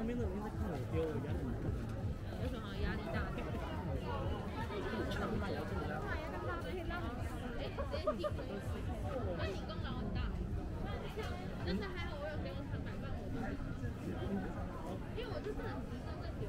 旁边的人在看我丢，我压力很大。有什么压力大？那你功劳很大，真的还好我有给我三百万，因为我就是很集中在点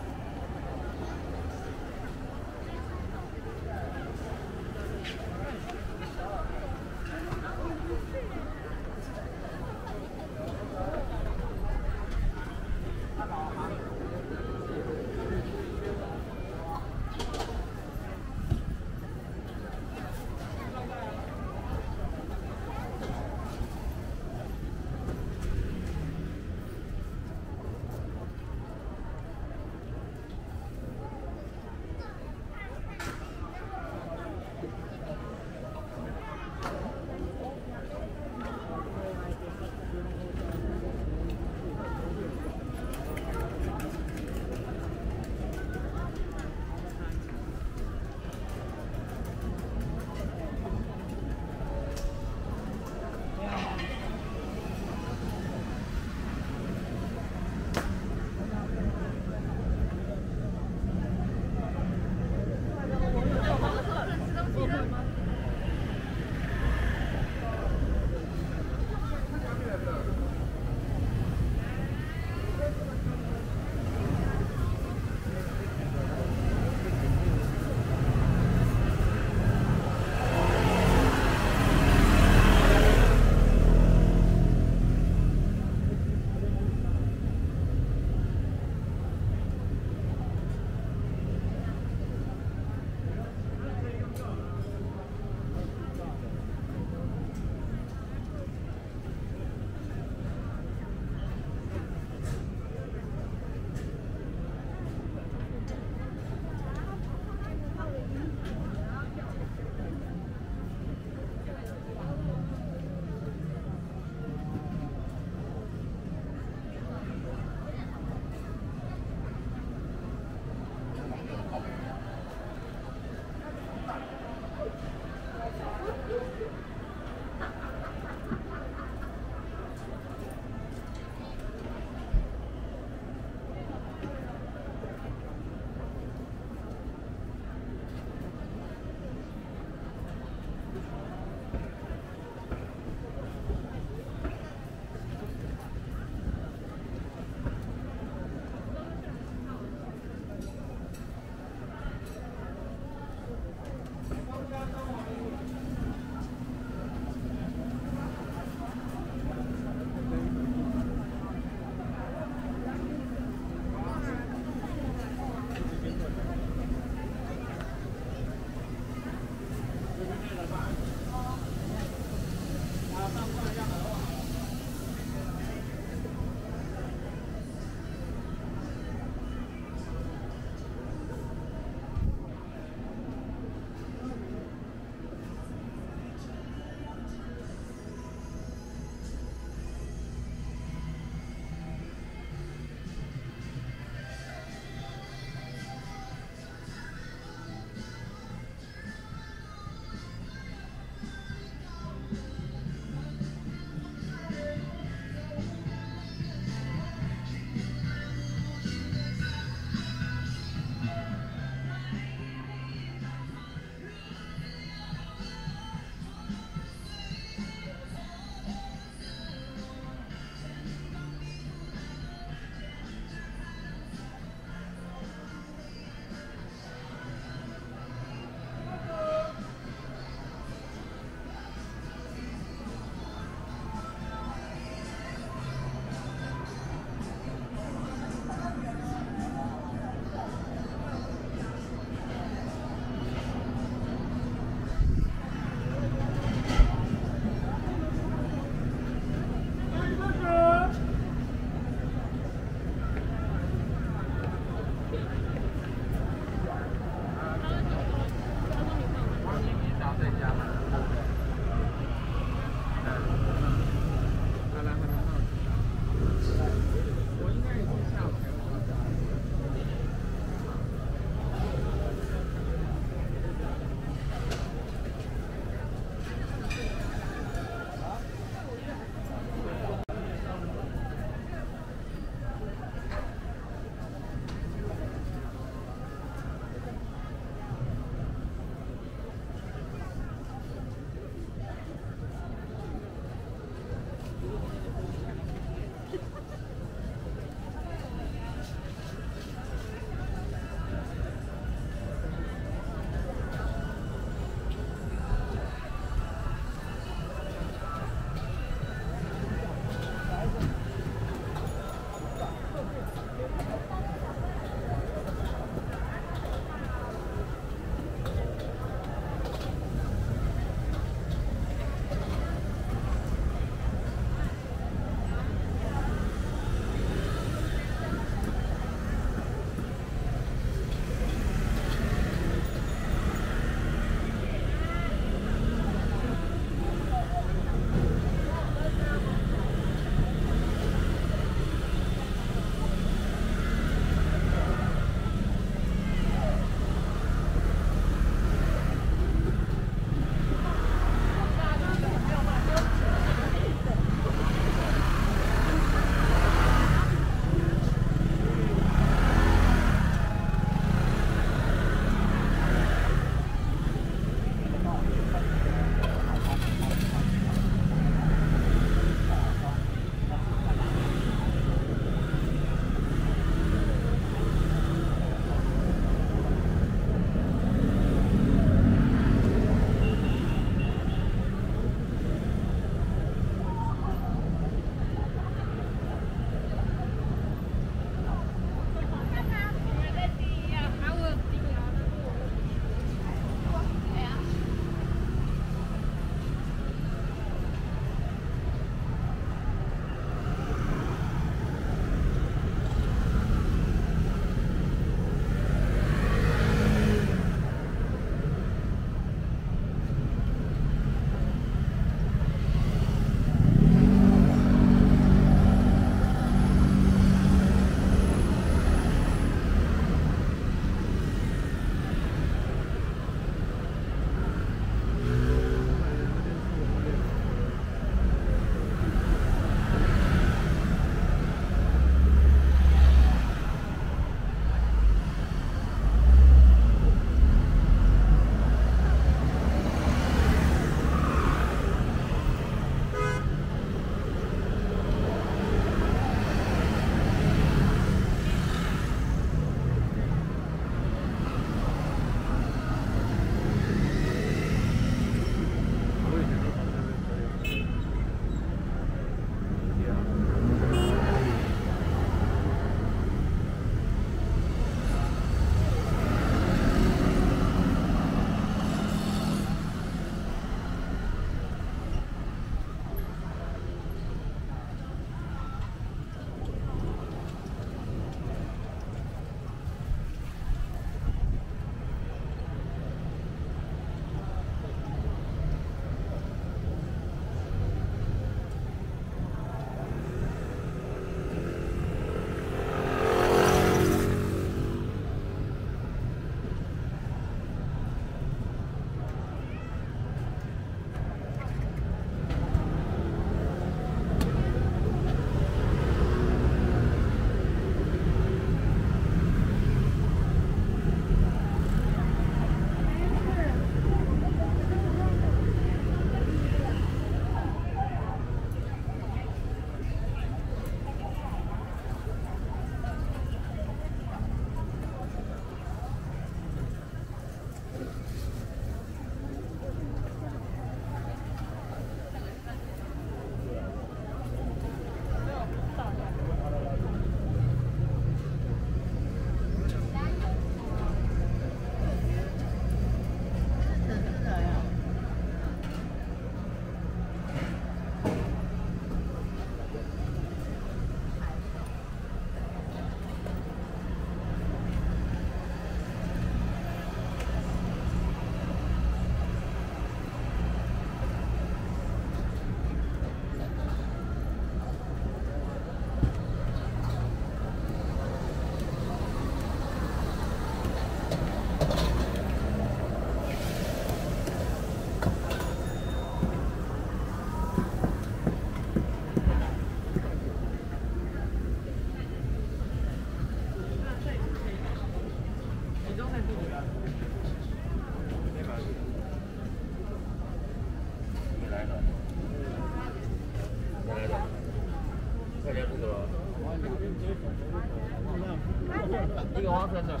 一个王三的，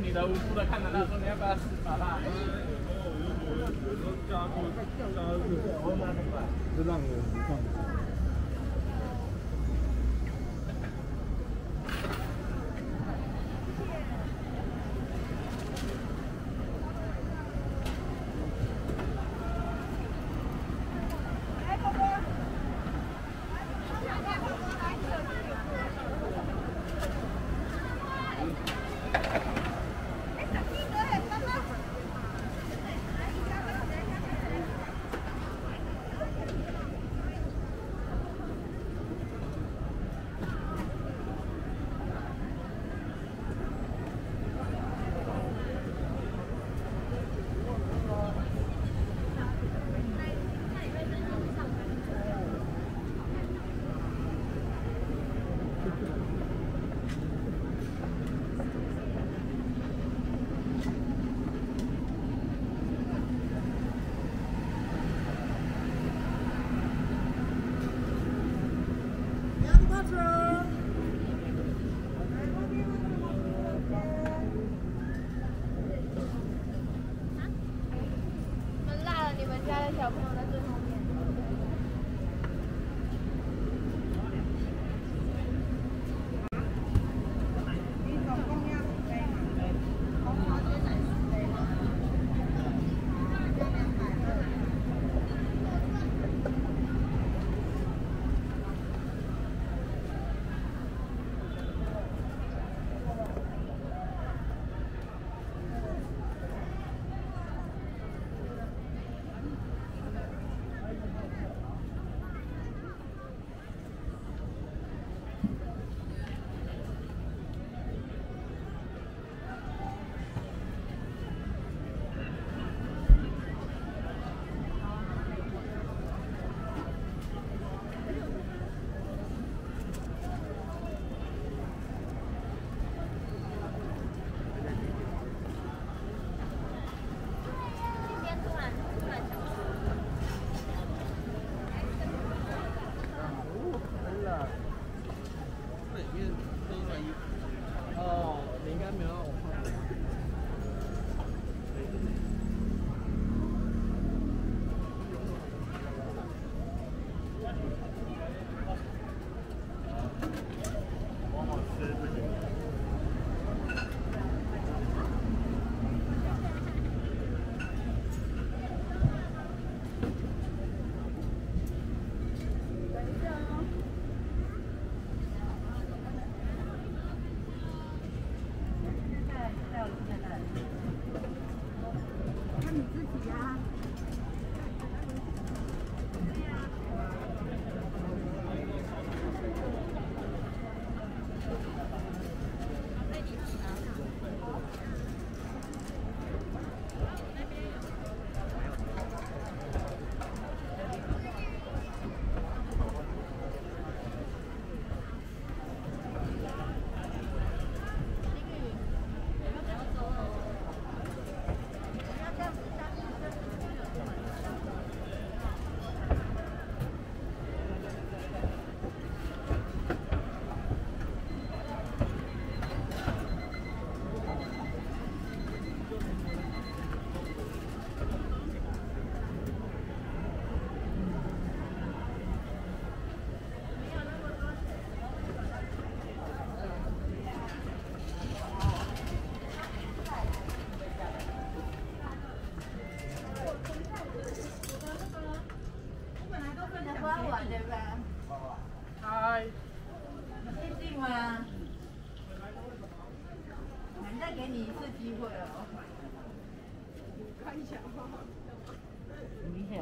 你的无辜的看着他说你要不要吃啥辣？让我。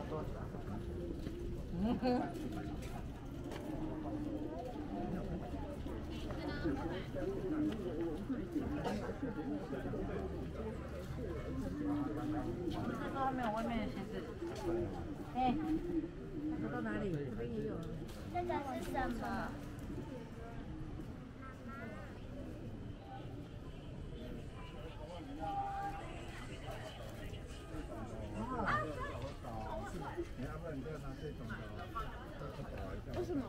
你明天有多？嗯哼。这都还没有外面的鞋子。哎，拿到哪里？这边也有。这个是什么？啊为什么？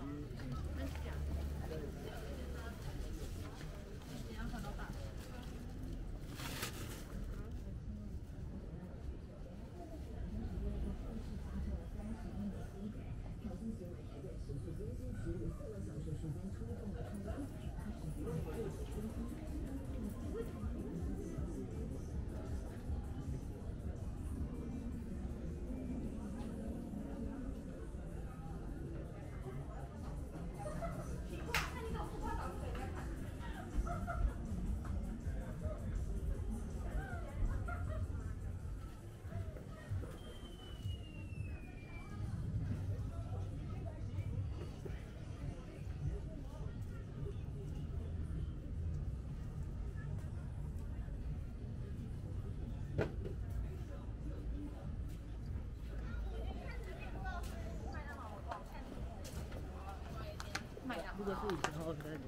Thank you.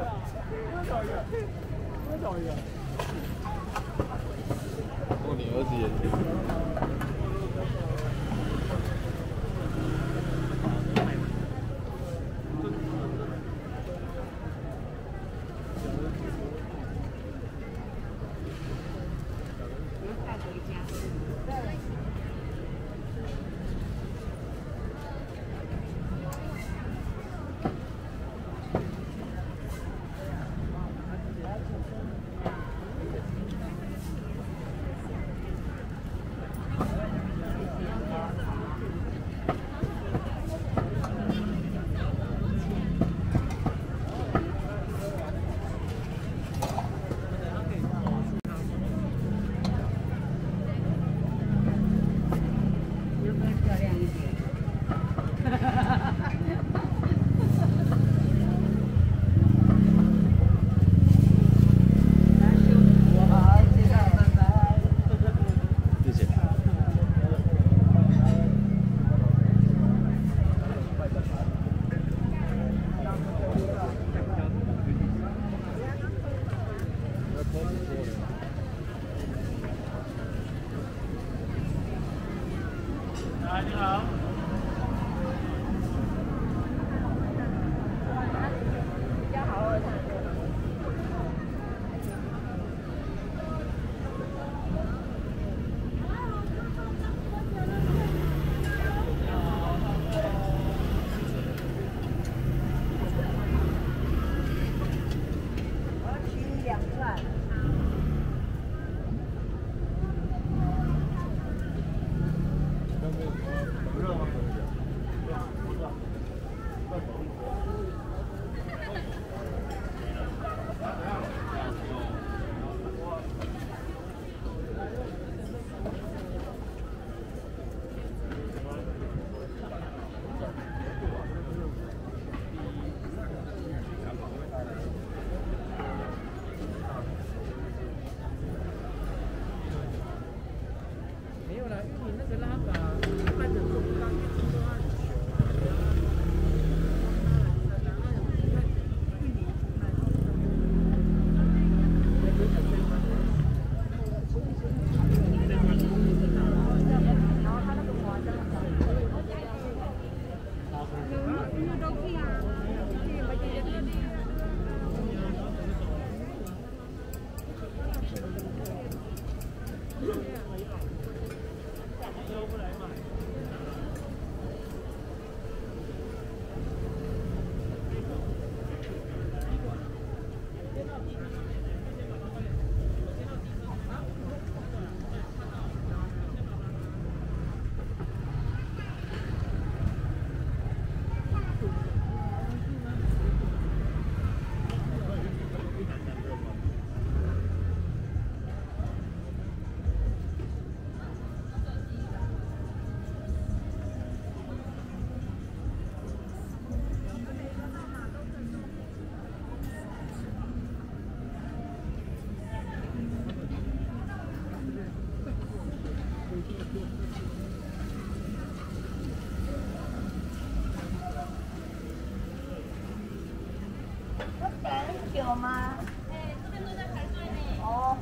哦，不等久吗？哎，这边都在排队呢。哦。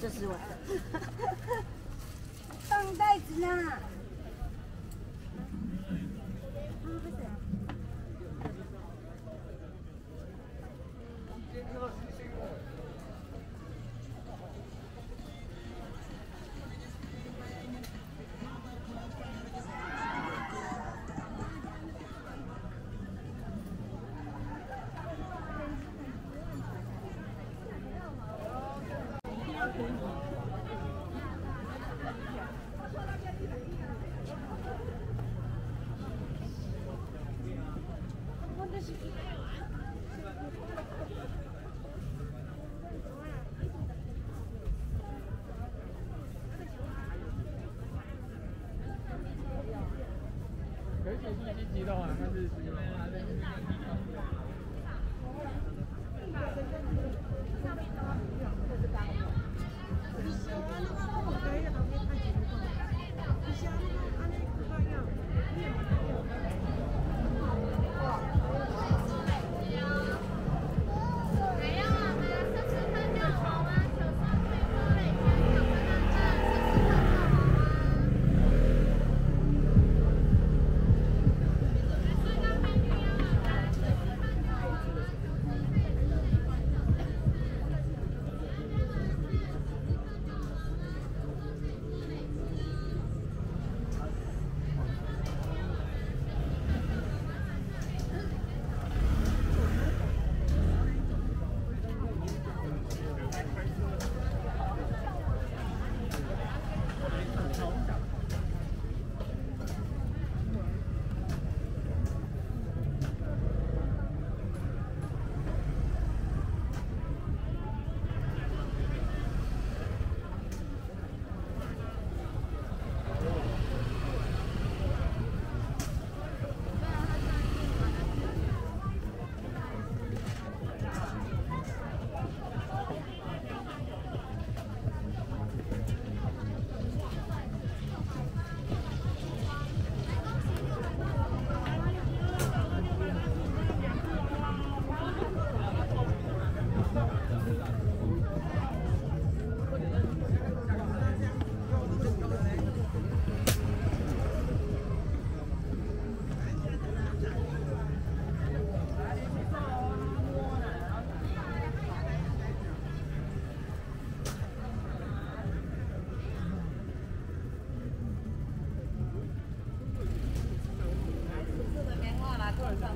这是我知道啊，那是。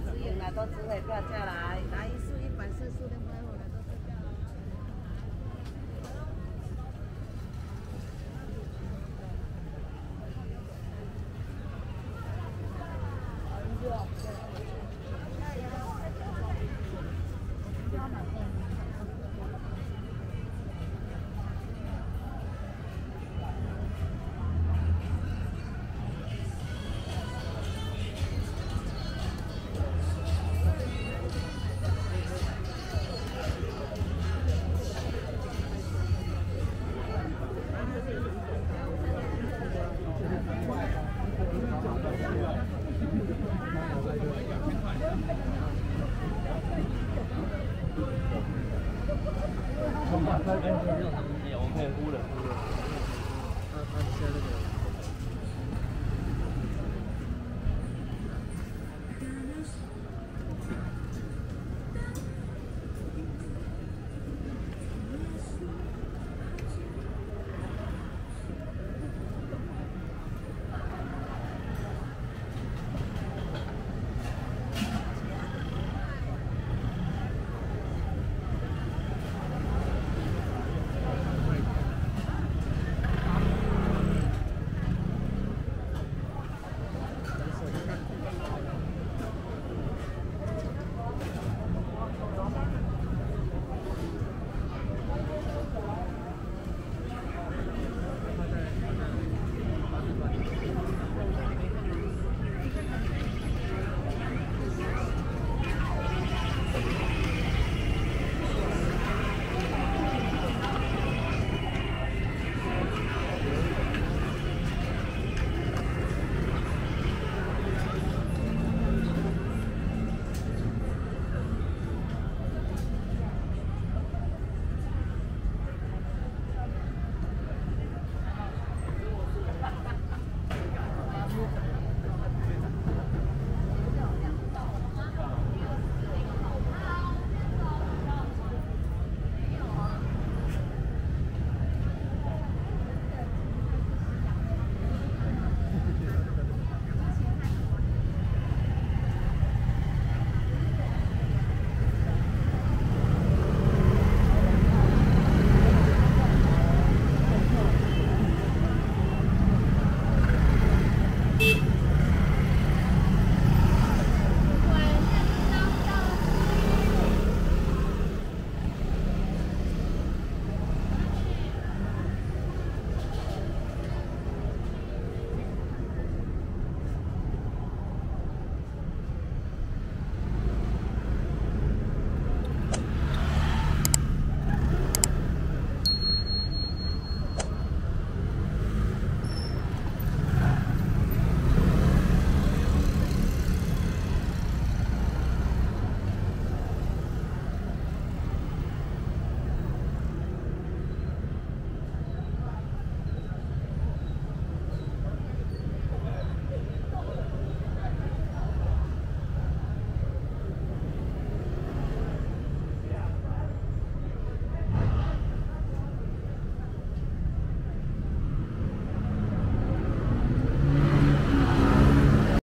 指引啊，都指引不下来，拿一束一百束的。